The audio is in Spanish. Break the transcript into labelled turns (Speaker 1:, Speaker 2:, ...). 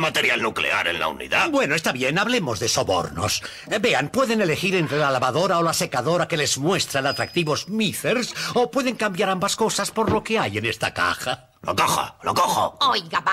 Speaker 1: material nuclear en la unidad.
Speaker 2: Bueno, está bien, hablemos de sobornos. Eh, Vean, pueden elegir entre la lavadora o la secadora que les muestra el atractivo o pueden cambiar ambas cosas por lo que hay en esta caja.
Speaker 1: Lo cojo. Lo cojo.
Speaker 3: Oiga, va.